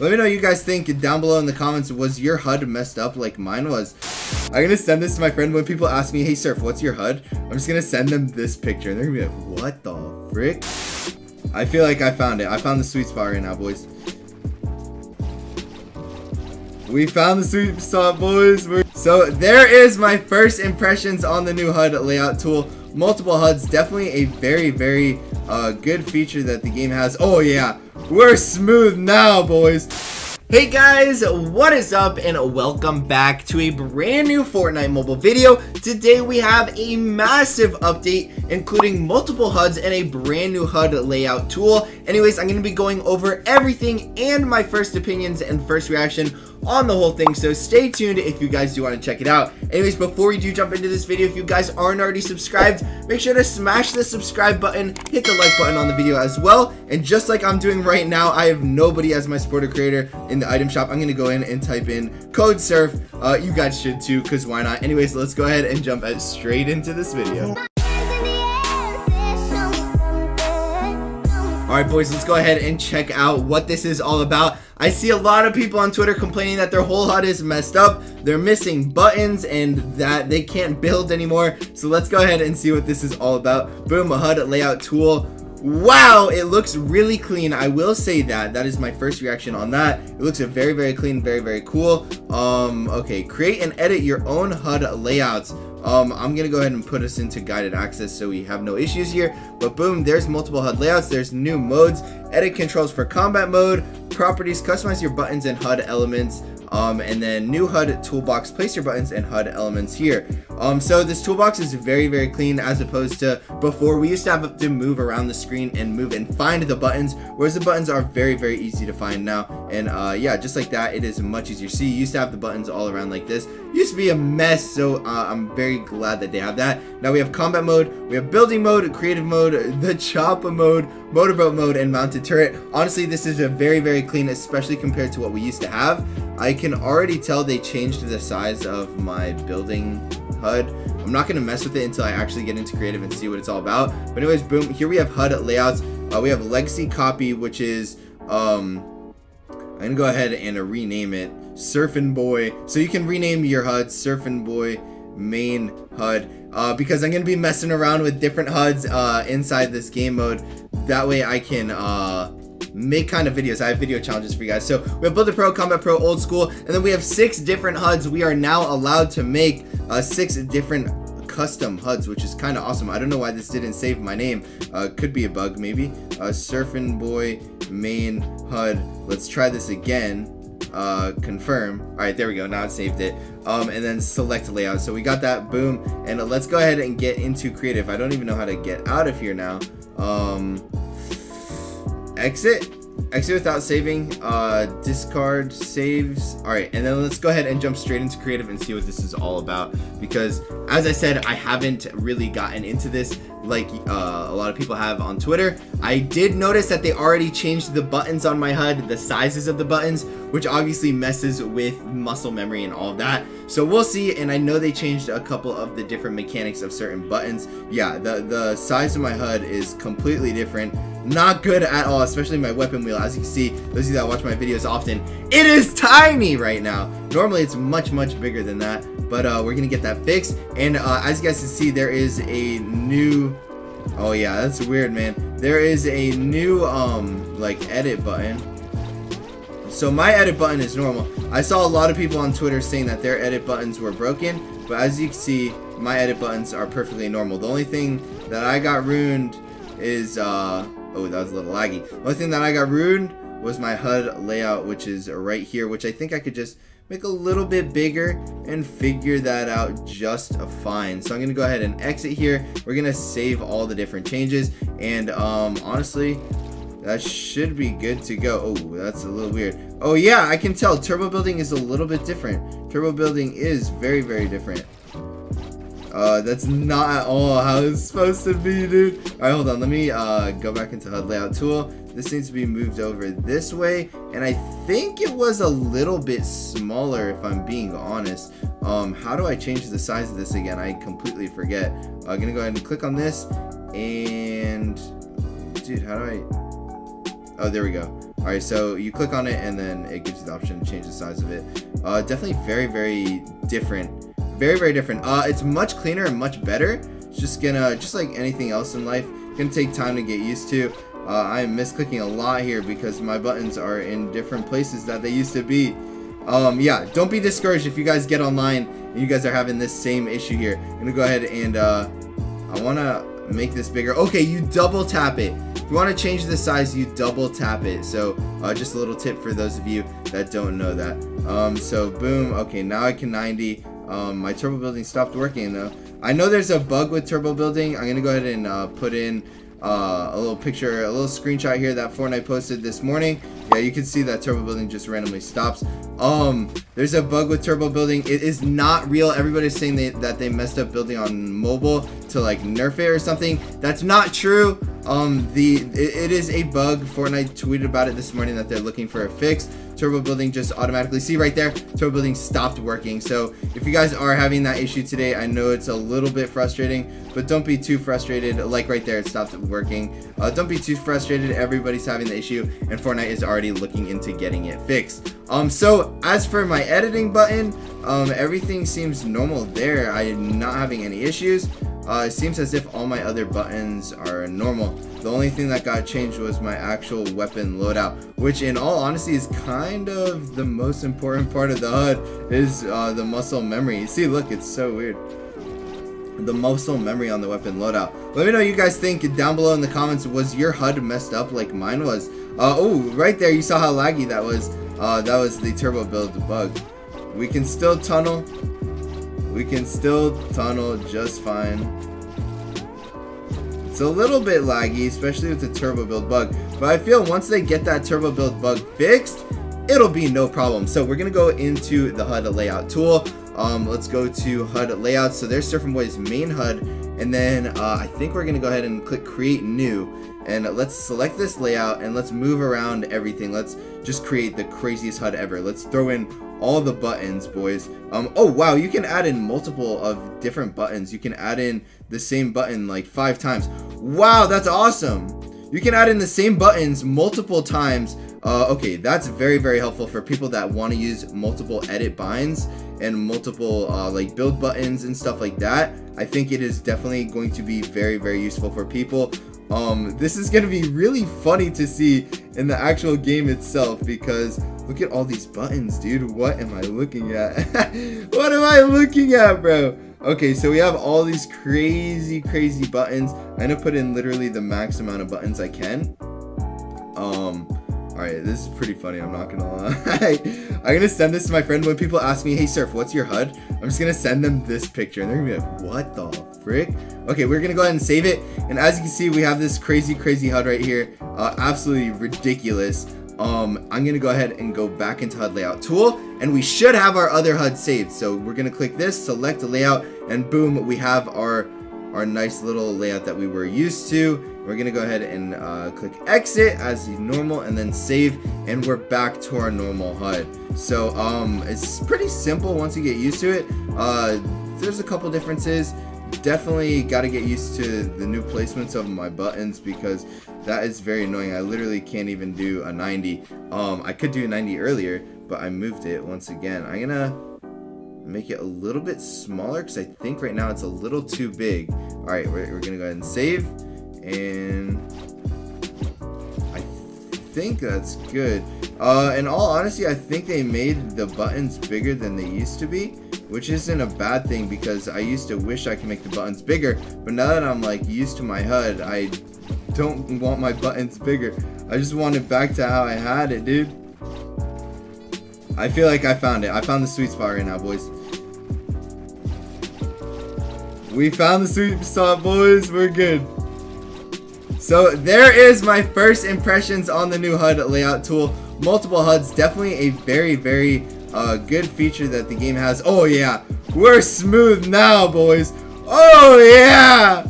Let me know you guys think down below in the comments. Was your HUD messed up like mine was? I'm gonna send this to my friend when people ask me, hey Surf, what's your HUD? I'm just gonna send them this picture and they're gonna be like, what the frick? I feel like I found it. I found the sweet spot right now, boys. We found the sweet spot, boys. So there is my first impressions on the new HUD layout tool. Multiple HUDs, definitely a very, very uh, good feature that the game has. Oh yeah, we're smooth now, boys. Hey guys, what is up and welcome back to a brand new Fortnite mobile video. Today we have a massive update including multiple HUDs and a brand new HUD layout tool. Anyways, I'm going to be going over everything and my first opinions and first reaction on the whole thing, so stay tuned if you guys do want to check it out. Anyways, before we do jump into this video, if you guys aren't already subscribed, make sure to smash the subscribe button, hit the like button on the video as well, and just like I'm doing right now, I have nobody as my supporter creator in the item shop. I'm going to go in and type in code surf. Uh, you guys should too, because why not? Anyways, let's go ahead and jump straight into this video. Alright boys, let's go ahead and check out what this is all about. I see a lot of people on Twitter complaining that their whole HUD is messed up, they're missing buttons, and that they can't build anymore. So let's go ahead and see what this is all about. Boom, a HUD layout tool. Wow, it looks really clean. I will say that. That is my first reaction on that. It looks very, very clean, very, very cool. Um, okay, create and edit your own HUD layouts. Um, I'm gonna go ahead and put us into guided access so we have no issues here. But boom, there's multiple HUD layouts. There's new modes, edit controls for combat mode, properties, customize your buttons and HUD elements, um, and then new HUD toolbox, place your buttons and HUD elements here. Um, so this toolbox is very, very clean as opposed to before we used to have to move around the screen and move and find the buttons, whereas the buttons are very, very easy to find now. And uh, yeah, just like that, it is much easier. See, you used to have the buttons all around like this. Used to be a mess, so uh, I'm very glad that they have that. Now we have combat mode, we have building mode, creative mode, the chopper mode, motorboat mode, and mounted turret. Honestly, this is a very, very clean, especially compared to what we used to have. I can already tell they changed the size of my building HUD. I'm not going to mess with it until I actually get into creative and see what it's all about. But anyways, boom, here we have HUD layouts. Uh, we have legacy copy, which is, um, I'm going to go ahead and uh, rename it Surfnboy. So you can rename your HUD Surfnboy main HUD. Uh, because I'm going to be messing around with different HUDs uh, inside this game mode. That way I can uh, make kind of videos. I have video challenges for you guys. So we have Builder Pro, Combat Pro, Old School, and then we have six different HUDs. We are now allowed to make uh, six different custom HUDs, which is kind of awesome. I don't know why this didn't save my name. Uh, could be a bug, maybe. Uh, Surfnboy main HUD. Let's try this again. Uh, confirm. All right, there we go. Now it saved it. Um, and then select layout. So we got that. Boom. And let's go ahead and get into creative. I don't even know how to get out of here now. Um, exit. Exit without saving. Uh discard saves. All right and then let's go ahead and jump straight into creative and see what this is all about. Because as i said i haven't really gotten into this like uh, a lot of people have on twitter. I did notice that they already changed the buttons on my hud the sizes of the buttons which obviously messes with muscle memory and all that. So we'll see and i know they changed a couple of the different mechanics of certain buttons. Yeah the the size of my hud is completely different not good at all, especially my weapon wheel. As you can see, those of you that watch my videos often, it is tiny right now. Normally, it's much, much bigger than that, but uh, we're going to get that fixed. And uh, as you guys can see, there is a new... Oh, yeah, that's weird, man. There is a new, um, like, edit button. So my edit button is normal. I saw a lot of people on Twitter saying that their edit buttons were broken, but as you can see, my edit buttons are perfectly normal. The only thing that I got ruined is, uh, Oh, that was a little laggy. The only thing that I got ruined was my HUD layout, which is right here, which I think I could just make a little bit bigger and figure that out just fine. So I'm gonna go ahead and exit here. We're gonna save all the different changes. And um, honestly, that should be good to go. Oh, that's a little weird. Oh yeah, I can tell turbo building is a little bit different. Turbo building is very, very different. Uh, that's not at all how it's supposed to be, dude. Alright, hold on. Let me uh, go back into HUD layout tool. This needs to be moved over this way. And I think it was a little bit smaller, if I'm being honest. Um, how do I change the size of this again? I completely forget. I'm uh, gonna go ahead and click on this. And, dude, how do I... Oh, there we go. All right, so you click on it and then it gives you the option to change the size of it. Uh, definitely very, very different. Very, very different. Uh, it's much cleaner and much better. It's just gonna, just like anything else in life, gonna take time to get used to. Uh, I am misclicking a lot here because my buttons are in different places that they used to be. Um, yeah, don't be discouraged if you guys get online and you guys are having this same issue here. I'm gonna go ahead and uh, I wanna make this bigger. Okay, you double tap it. If you wanna change the size, you double tap it. So uh, just a little tip for those of you that don't know that. Um, so boom, okay, now I can 90. Um, my turbo building stopped working though. I know there's a bug with turbo building. I'm gonna go ahead and uh, put in uh, a little picture, a little screenshot here that Fortnite posted this morning. Yeah, you can see that turbo building just randomly stops. Um, there's a bug with turbo building. It is not real. Everybody's saying they, that they messed up building on mobile to like nerf it or something. That's not true. Um, the it, it is a bug. Fortnite tweeted about it this morning that they're looking for a fix turbo building just automatically. See right there turbo building stopped working. So if you guys are having that issue today I know it's a little bit frustrating but don't be too frustrated. Like right there it stopped working. Uh, don't be too frustrated. Everybody's having the issue and Fortnite is already looking into getting it fixed. Um so as for my editing button um everything seems normal there. I'm not having any issues uh, it seems as if all my other buttons are normal. The only thing that got changed was my actual weapon loadout, which in all honesty is kind of the most important part of the HUD, is uh, the muscle memory. See, look, it's so weird. The muscle memory on the weapon loadout. Let me know what you guys think down below in the comments, was your HUD messed up like mine was? Uh, oh, right there, you saw how laggy that was. Uh, that was the turbo build bug. We can still tunnel, we can still tunnel just fine. It's a little bit laggy, especially with the turbo build bug, but I feel once they get that turbo build bug fixed, it'll be no problem. So we're gonna go into the HUD layout tool. Um, let's go to HUD layout. So there's Surfnboy's main HUD, and then uh, I think we're gonna go ahead and click create new, and let's select this layout and let's move around everything. Let's just create the craziest HUD ever. Let's throw in all the buttons, boys. Um, oh, wow, you can add in multiple of different buttons. You can add in the same button like five times. Wow, that's awesome. You can add in the same buttons multiple times. Uh, okay, that's very, very helpful for people that want to use multiple edit binds and multiple uh, like build buttons and stuff like that. I think it is definitely going to be very, very useful for people. Um, this is going to be really funny to see in the actual game itself because look at all these buttons, dude. What am I looking at? what am I looking at, bro? Okay, so we have all these crazy, crazy buttons. I'm going to put in literally the max amount of buttons I can. Um, Alright, this is pretty funny, I'm not gonna lie. I'm gonna send this to my friend when people ask me, hey Surf, what's your HUD? I'm just gonna send them this picture and they're gonna be like, what the frick? Okay, we're gonna go ahead and save it. And as you can see, we have this crazy, crazy HUD right here. Uh, absolutely ridiculous. Um, I'm gonna go ahead and go back into HUD layout tool and we should have our other HUD saved. So we're gonna click this, select the layout, and boom, we have our our nice little layout that we were used to. We're gonna go ahead and uh, click exit as normal and then save and we're back to our normal HUD. So um, it's pretty simple once you get used to it. Uh, there's a couple differences. Definitely got to get used to the new placements of my buttons because that is very annoying. I literally can't even do a 90. Um, I could do a 90 earlier, but I moved it once again. I'm gonna make it a little bit smaller because I think right now it's a little too big. All right, we're, we're gonna go ahead and save and I think that's good. Uh, in all honesty, I think they made the buttons bigger than they used to be, which isn't a bad thing because I used to wish I could make the buttons bigger, but now that I'm like used to my HUD, I don't want my buttons bigger. I just want it back to how I had it, dude. I feel like I found it. I found the sweet spot right now, boys. We found the sweet spot, boys. We're good. So there is my first impressions on the new HUD layout tool. Multiple HUDs, definitely a very, very uh, good feature that the game has. Oh yeah, we're smooth now, boys. Oh yeah!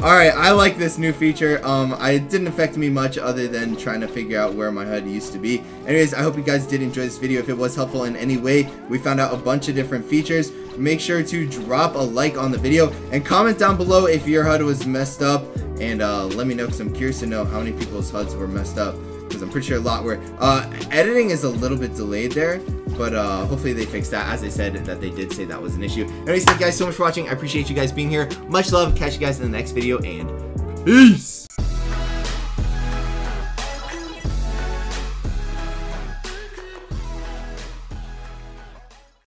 Alright, I like this new feature. Um, it didn't affect me much other than trying to figure out where my HUD used to be. Anyways, I hope you guys did enjoy this video. If it was helpful in any way, we found out a bunch of different features. Make sure to drop a like on the video and comment down below if your HUD was messed up. And uh, let me know because I'm curious to know how many people's HUDs were messed up. because I'm pretty sure a lot were. Uh, editing is a little bit delayed there, but uh, hopefully they fixed that. As I said, that they did say that was an issue. Anyways, thank you guys so much for watching. I appreciate you guys being here. Much love. Catch you guys in the next video, and peace.